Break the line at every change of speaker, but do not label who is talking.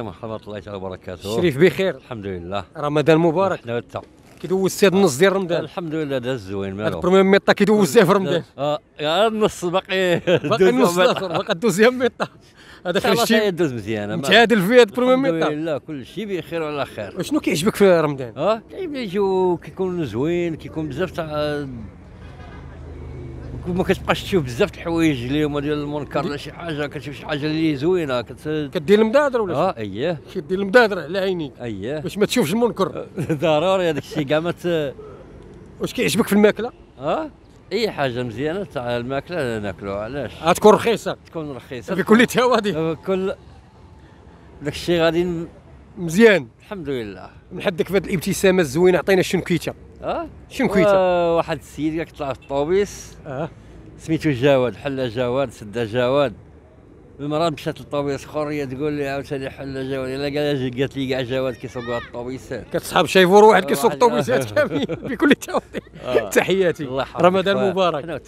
ورحمة الله تعالى وبركاته.
شريف بخير.
الحمد لله
رمضان مبارك.
حنا وتا
كيدوز هذا النص ديال رمضان.
الحمد لله داز زوين
هاد
مالو
ال première mi-temps كيدوز في رمضان.
آه يا النص باقي
باقي النص الآخر باقي deuxième mi-temps. هذا خير
خلاص
شي
دوز مزيانة
متعادل في هذا ال première
الحمد
mi-temps.
لله كل شيء بخير وعلى خير.
وشنو كيعجبك في رمضان؟
آه كيعجبني الجو كيكون زوين كيكون بزاف تاع ما كتبقاش تشوف بزاف الحوايج اللي هما ديال المنكر ولا شي حاجة كتشوف شي حاجة اللي زوينة كت
كدير النضاضر ولا
آه
أييه. كدير النضاضر على عينيك.
أييه.
باش ما تشوفش المنكر
ضروري هذاك الشيء كاع ما
واش كيعجبك في الماكلة؟
آه؟ أي حاجة مزيانة تاع الماكلة ناكلوها علاش؟
غتكون رخيصة.
تكون رخيصة.
بكل توادي
آه، كل داك الشيء غادي
مزيان.
الحمد لله
نحدك في هذه الابتسامة الزوينة؟ عطينا شنكيته
آه؟
شنكيته
و- واحد السيد كاع طلع في الطوبيس.
آه.
سميتو جواد حلا جواد سدا جواد. المرأة مشات للطوبيس اخر هي تقول لي عاوتاني حلا جواد. إلا قال- قالت لي كاع جواد كيسوقوا هاد الطوبيسات
كتصحاب شايفور واحد كيسوق الطوبيسات كاملين بكل توادي
آه.
تحياتي. رمضان. مبارك.